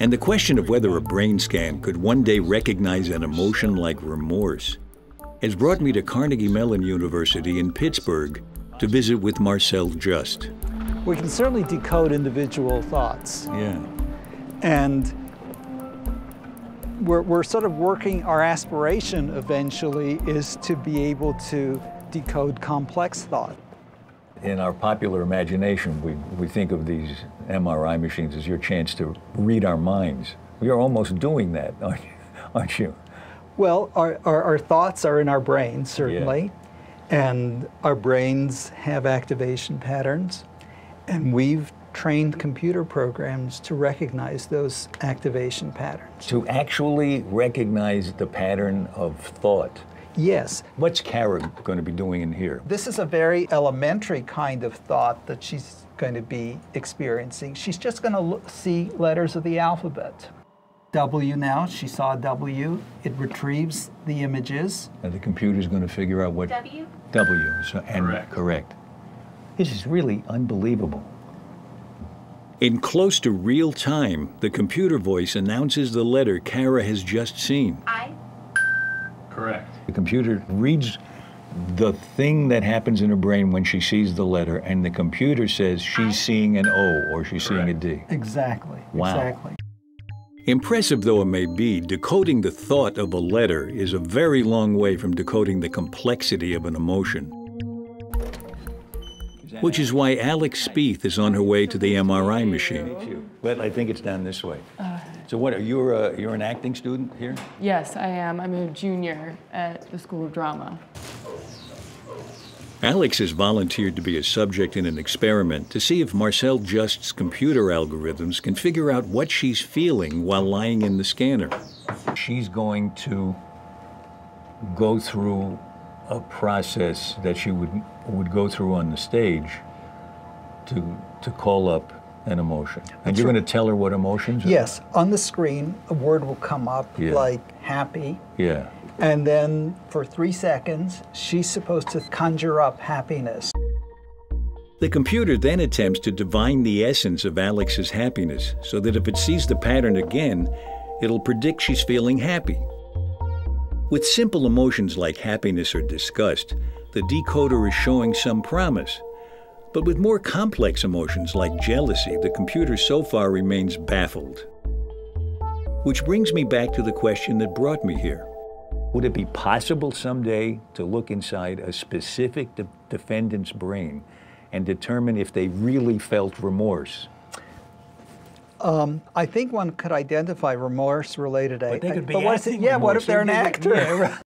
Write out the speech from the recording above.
And the question of whether a brain scan could one day recognize an emotion like remorse has brought me to Carnegie Mellon University in Pittsburgh to visit with Marcel Just. We can certainly decode individual thoughts. Yeah. And we're, we're sort of working, our aspiration eventually is to be able to decode complex thought. In our popular imagination, we, we think of these MRI machines as your chance to read our minds. We are almost doing that, aren't you? Aren't you? Well, our, our, our thoughts are in our brains, certainly, yeah. and our brains have activation patterns, and we've trained computer programs to recognize those activation patterns. To actually recognize the pattern of thought. Yes. What's Kara going to be doing in here? This is a very elementary kind of thought that she's going to be experiencing. She's just going to see letters of the alphabet. W now, she saw W. It retrieves the images. And the computer's going to figure out what... W? W, so, and correct. correct. This is really unbelievable. In close to real time, the computer voice announces the letter Kara has just seen. I? Correct. The computer reads the thing that happens in her brain when she sees the letter, and the computer says she's seeing an O or she's Correct. seeing a D. Exactly. Wow. Exactly. Impressive though it may be, decoding the thought of a letter is a very long way from decoding the complexity of an emotion. Which is why Alex Spieth is on her way to the MRI machine. But I think it's down this way. Uh, So what, are you a, you're an acting student here? Yes, I am. I'm a junior at the School of Drama. Alex has volunteered to be a subject in an experiment to see if Marcel Just's computer algorithms can figure out what she's feeling while lying in the scanner. She's going to go through a process that she would, would go through on the stage to, to call up an emotion. And That's you're right. going to tell her what emotions are? Yes. On the screen, a word will come up yeah. like happy. Yeah. And then for three seconds, she's supposed to conjure up happiness. The computer then attempts to divine the essence of Alex's happiness so that if it sees the pattern again, it'll predict she's feeling happy. With simple emotions like happiness or disgust, the decoder is showing some promise. But with more complex emotions like jealousy, the computer so far remains baffled. Which brings me back to the question that brought me here. Would it be possible someday to look inside a specific de defendant's brain and determine if they really felt remorse? Um, I think one could identify remorse related. But they could be but what if, yeah, what if they're an actor?